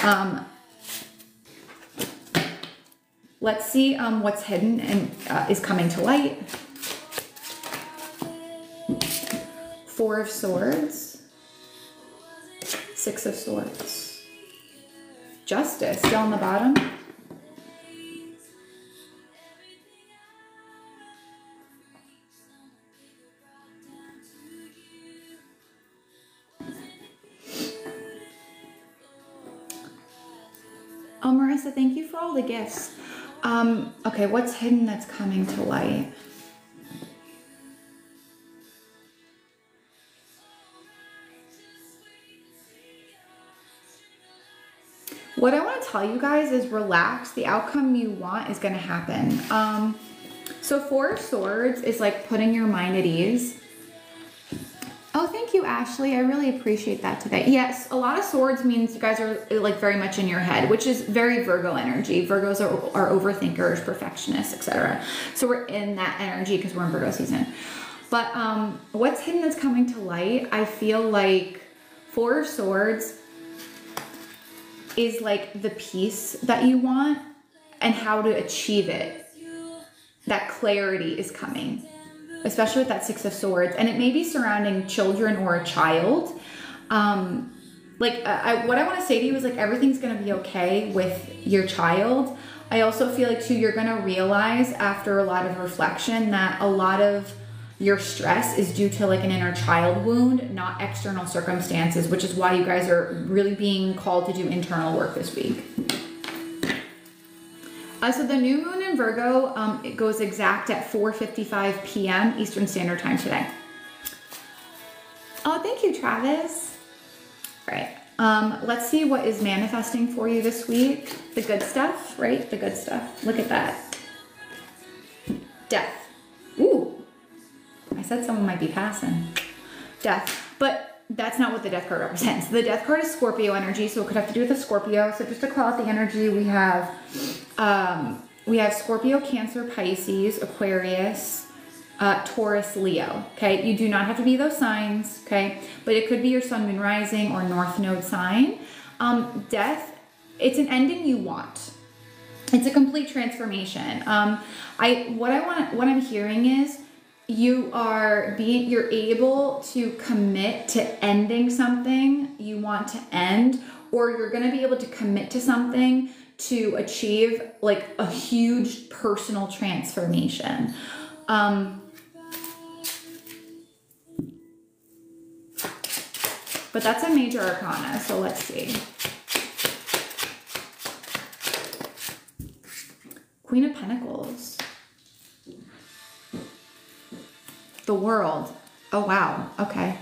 um, let's see um, what's hidden and uh, is coming to light. Four of Swords, Six of Swords, Justice still on the bottom. Oh, Marissa, thank you for all the gifts. Um, okay, what's hidden that's coming to light? What I want to tell you guys is relax. The outcome you want is going to happen. Um, so Four of Swords is like putting your mind at ease. Oh, thank you, Ashley. I really appreciate that today. Yes, a lot of swords means you guys are like very much in your head, which is very Virgo energy. Virgos are, are overthinkers, perfectionists, etc. So we're in that energy because we're in Virgo season. But um, what's hidden that's coming to light, I feel like Four of Swords is like the peace that you want and how to achieve it. That clarity is coming, especially with that Six of Swords. And it may be surrounding children or a child. Um, like, I, what I want to say to you is like everything's going to be okay with your child. I also feel like, too, you're going to realize after a lot of reflection that a lot of your stress is due to like an inner child wound, not external circumstances, which is why you guys are really being called to do internal work this week. Uh, so the new moon in Virgo, um, it goes exact at 4.55 p.m. Eastern Standard Time today. Oh, thank you, Travis. All right, um, let's see what is manifesting for you this week. The good stuff, right? The good stuff. Look at that. Death. I said someone might be passing. Death. But that's not what the death card represents. The death card is Scorpio energy, so it could have to do with a Scorpio. So just to call out the energy, we have um, we have Scorpio, Cancer, Pisces, Aquarius, uh, Taurus, Leo. Okay, you do not have to be those signs. Okay, but it could be your Sun, Moon, Rising, or North Node sign. Um, death. It's an ending you want. It's a complete transformation. Um, I what I want what I'm hearing is you are being you're able to commit to ending something you want to end or you're going to be able to commit to something to achieve like a huge personal transformation. Um but that's a major arcana so let's see. Queen of pentacles the world. Oh, wow. Okay.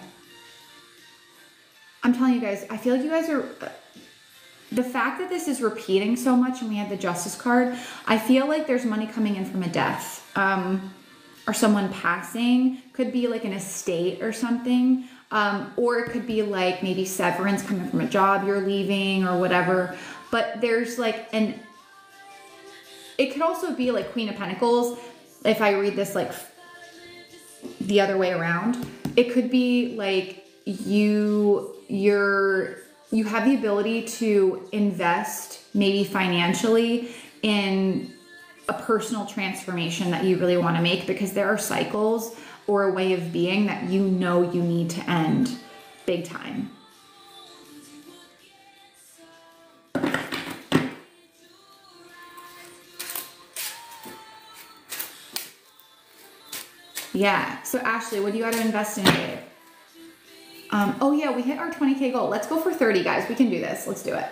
I'm telling you guys, I feel like you guys are. The fact that this is repeating so much and we had the justice card, I feel like there's money coming in from a death um, or someone passing. Could be like an estate or something. Um, or it could be like maybe severance coming from a job you're leaving or whatever. But there's like an. It could also be like Queen of Pentacles. If I read this like the other way around. It could be like you you're you have the ability to invest maybe financially in a personal transformation that you really want to make because there are cycles or a way of being that you know you need to end big time. Yeah. So Ashley, what do you got to invest in, babe? Um, oh yeah, we hit our 20k goal. Let's go for 30, guys. We can do this. Let's do it.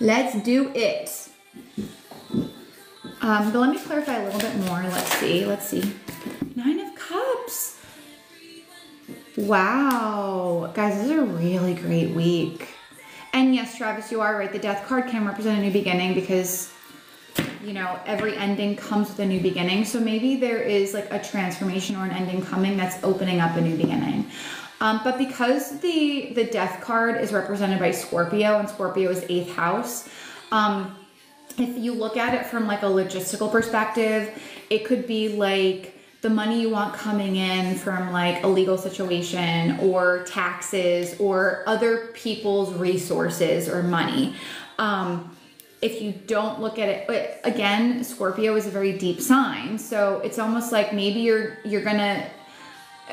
Let's do it. Um, but let me clarify a little bit more. Let's see. Let's see. Nine of Cups. Wow. Guys, this is a really great week. And yes, Travis, you are right. The death card can represent a new beginning because you know, every ending comes with a new beginning. So maybe there is like a transformation or an ending coming that's opening up a new beginning. Um, but because the the death card is represented by Scorpio and Scorpio is eighth house, um, if you look at it from like a logistical perspective, it could be like the money you want coming in from like a legal situation or taxes or other people's resources or money. Um, if you don't look at it again scorpio is a very deep sign so it's almost like maybe you're you're gonna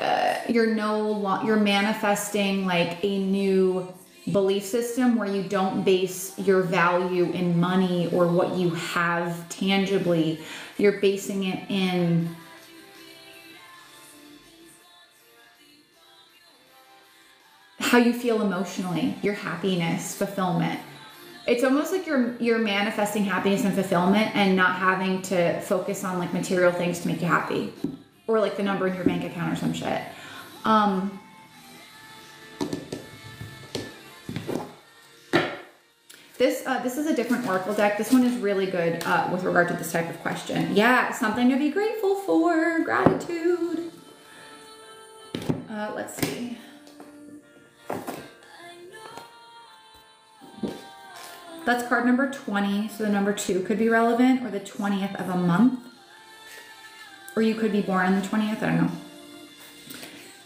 uh, you're no you're manifesting like a new belief system where you don't base your value in money or what you have tangibly. You're basing it in how you feel emotionally, your happiness, fulfillment. It's almost like you're you're manifesting happiness and fulfillment and not having to focus on like material things to make you happy or like the number in your bank account or some shit. Um This uh, this is a different oracle deck. This one is really good uh, with regard to this type of question. Yeah, something to be grateful for. Gratitude. Uh, let's see. That's card number 20. So the number two could be relevant or the 20th of a month. Or you could be born on the 20th. I don't know.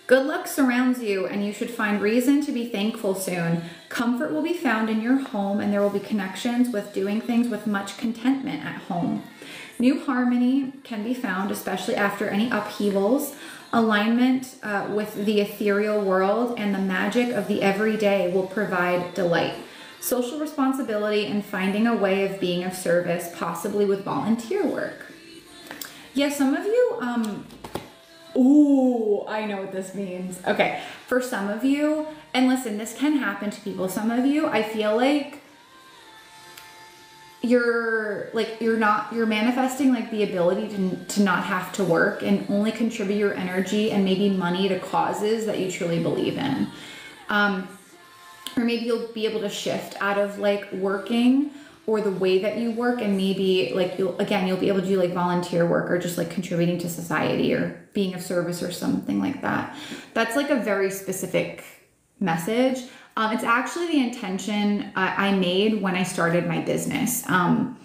Good luck surrounds you, and you should find reason to be thankful soon. Comfort will be found in your home, and there will be connections with doing things with much contentment at home. New harmony can be found, especially after any upheavals. Alignment uh, with the ethereal world and the magic of the everyday will provide delight. Social responsibility and finding a way of being of service, possibly with volunteer work. Yeah, some of you um, Ooh, I know what this means. Okay, for some of you, and listen, this can happen to people. Some of you, I feel like you're like you're not you're manifesting like the ability to, to not have to work and only contribute your energy and maybe money to causes that you truly believe in um or maybe you'll be able to shift out of like working or the way that you work and maybe like you'll again you'll be able to do like volunteer work or just like contributing to society or being of service or something like that. That's like a very specific message. Um, it's actually the intention i made when i started my business. Um,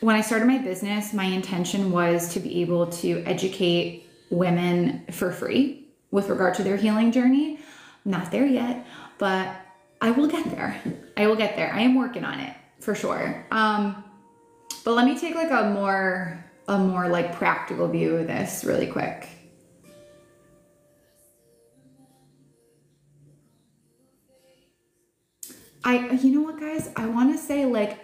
when i started my business my intention was to be able to educate women for free with regard to their healing journey. Not there yet but i will get there i will get there i am working on it for sure. Um, but let me take like a more a more like practical view of this really quick. I you know what guys, I want to say like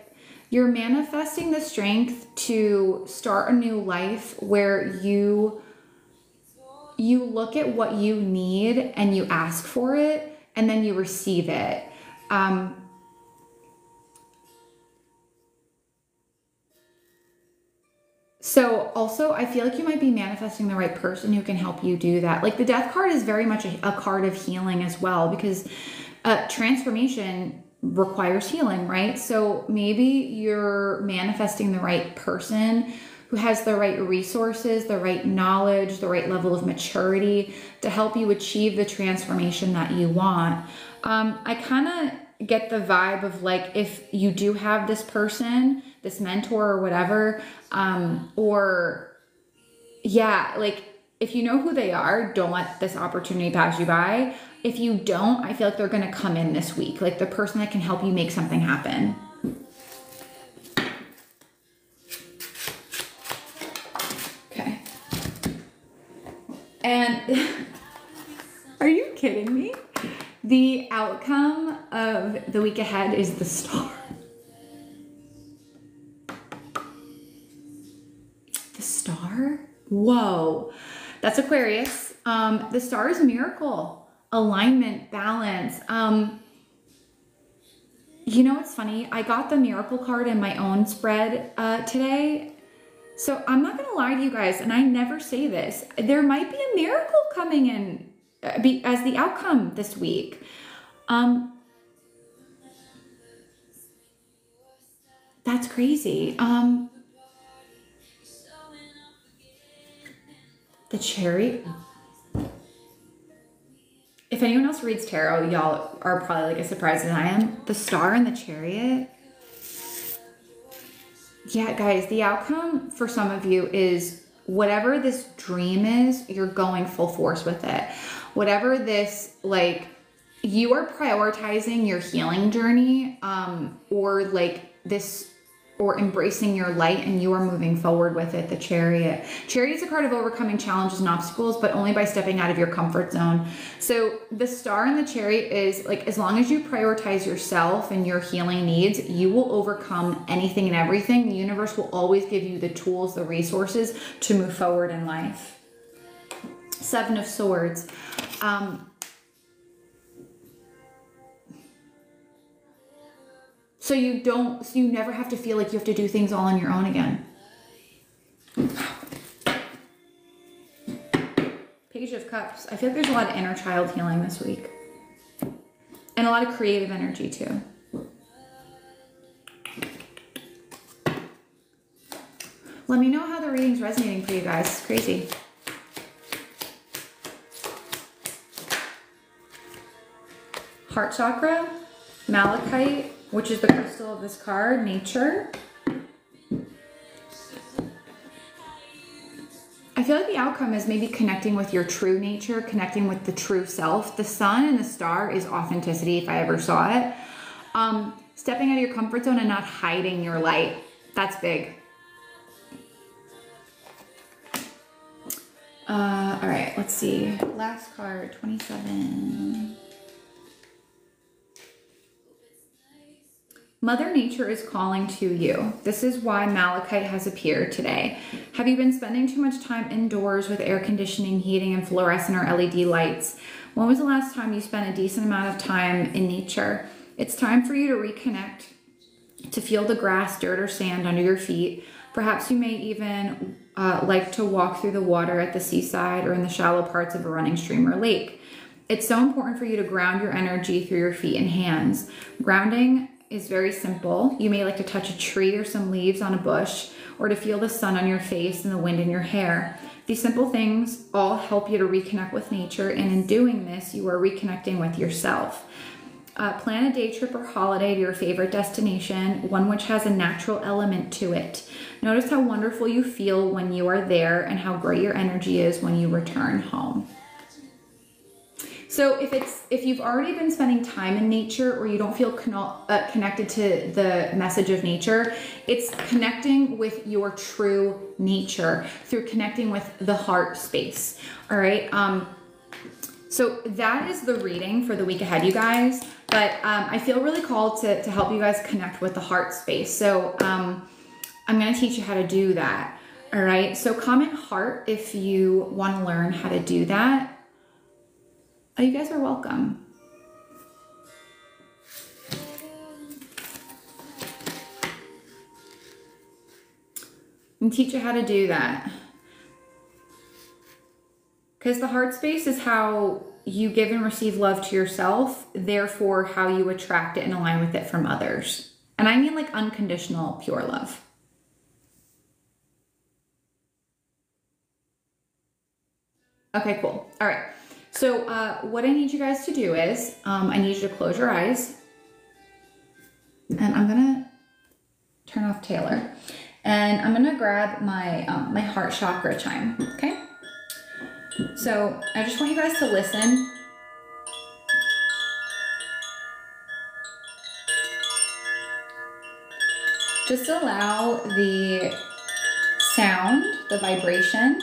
you're manifesting the strength to start a new life where you you look at what you need and you ask for it and then you receive it. Um, So also, I feel like you might be manifesting the right person who can help you do that. Like the death card is very much a, a card of healing as well because uh, transformation requires healing, right? So maybe you're manifesting the right person who has the right resources, the right knowledge, the right level of maturity to help you achieve the transformation that you want. Um, I kind of get the vibe of like if you do have this person this mentor or whatever um or yeah like if you know who they are don't let this opportunity pass you by if you don't i feel like they're going to come in this week like the person that can help you make something happen and are you kidding me the outcome of the week ahead is the star The star? Whoa, that's Aquarius. Um, the star is miracle, alignment, balance. Um, you know what's funny? I got the miracle card in my own spread uh, today. So I'm not going to lie to you guys, and I never say this. There might be a miracle coming in uh, as the outcome this week. Um, that's crazy. Um, The chariot. If anyone else reads tarot, y'all are probably like as surprised as I am. The star and the chariot. Yeah, guys, the outcome for some of you is whatever this dream is, you're going full force with it. Whatever this, like, you are prioritizing your healing journey um, or like this or embracing your light and you are moving forward with it the chariot. Chariot is a card of overcoming challenges and obstacles but only by stepping out of your comfort zone. So the star in the chariot is like as long as you prioritize yourself and your healing needs you will overcome anything and everything. The universe will always give you the tools the resources to move forward in life. Seven of swords. Um, So you don't, so you never have to feel like you have to do things all on your own again. Page of Cups. I feel like there's a lot of inner child healing this week. And a lot of creative energy too. Let me know how the reading's resonating for you guys. It's crazy. Heart chakra, malachite, which is the crystal of this card, nature. I feel like the outcome is maybe connecting with your true nature, connecting with the true self. The sun and the star is authenticity, if I ever saw it. Um, stepping out of your comfort zone and not hiding your light. That's big. Uh, all right, let's see. Last card, 27. Mother Nature is calling to you. This is why Malachite has appeared today. Have you been spending too much time indoors with air conditioning, heating, and fluorescent or LED lights? When was the last time you spent a decent amount of time in nature? It's time for you to reconnect, to feel the grass, dirt, or sand under your feet. Perhaps you may even uh, like to walk through the water at the seaside or in the shallow parts of a running stream or lake. It's so important for you to ground your energy through your feet and hands. Grounding is very simple. You may like to touch a tree or some leaves on a bush or to feel the sun on your face and the wind in your hair. These simple things all help you to reconnect with nature, and in doing this, you are reconnecting with yourself. Uh, plan a day trip or holiday to your favorite destination, one which has a natural element to it. Notice how wonderful you feel when you are there and how great your energy is when you return home. So if it's if you've already been spending time in nature or you don't feel con- uh, connected to the message of nature, it's connecting with your true nature through connecting with the heart space. All right. Um, so that is the reading for the week ahead, you guys. But um, I feel really called to, to help you guys connect with the heart space. So um, I'm going to teach you how to do that. All right. So comment heart if you want to learn how to do that. Oh, you guys are welcome. And teach you how to do that. Because the heart space is how you give and receive love to yourself, therefore, how you attract it and align with it from others. And I mean like unconditional, pure love. Okay, cool. All right. So uh, what I need you guys to do is, um, I need you to close your eyes. And I'm gonna turn off Taylor. And I'm gonna grab my, um, my heart chakra chime, okay? So I just want you guys to listen. Just allow the sound, the vibration,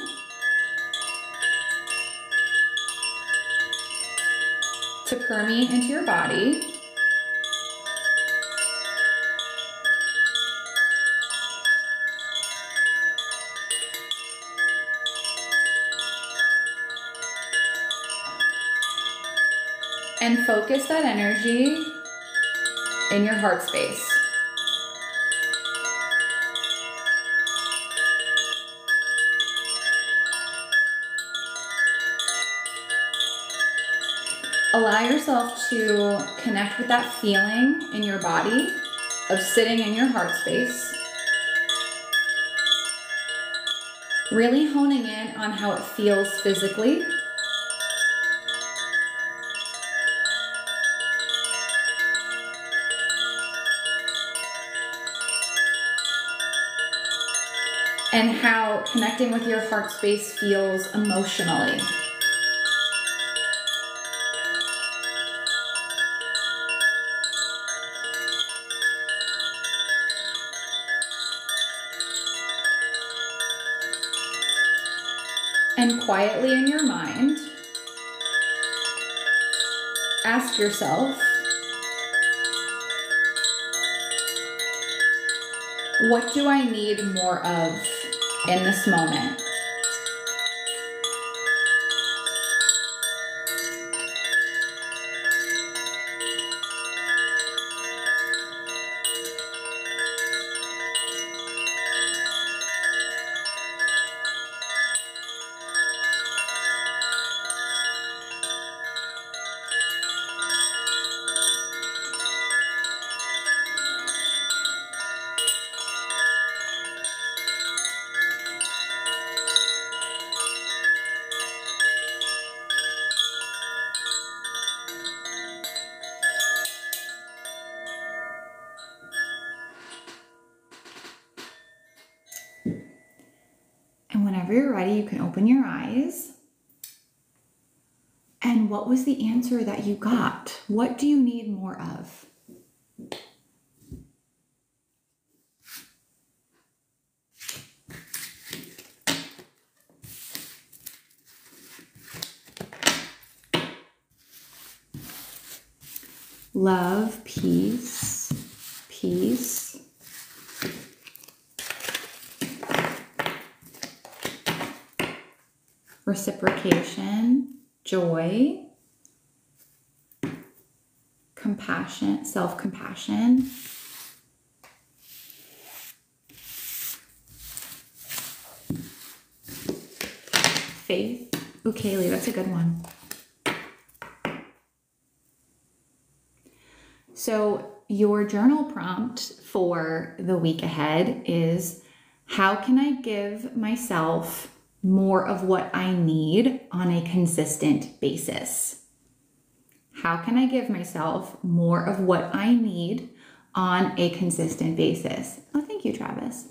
permeate into your body. And focus that energy in your heart space. Allow yourself to connect with that feeling in your body of sitting in your heart space. Really honing in on how it feels physically. And how connecting with your heart space feels emotionally. Quietly in your mind, ask yourself, what do I need more of in this moment? Open your eyes. And what was the answer that you got? What do you need more of? Love, peace, peace. Reciprocation, joy, compassion, self compassion. Faith. Ooh, Kaylee, that's a good one. So, your journal prompt for the week ahead is How can I give myself more of what I need on a consistent basis? How can I give myself more of what I need on a consistent basis? Oh, thank you, Travis.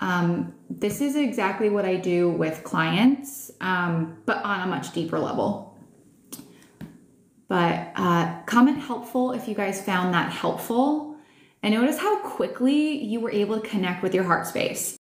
Um, this is exactly what I do with clients, um, but on a much deeper level. But uh, comment helpful if you guys found that helpful. And notice how quickly you were able to connect with your heart space.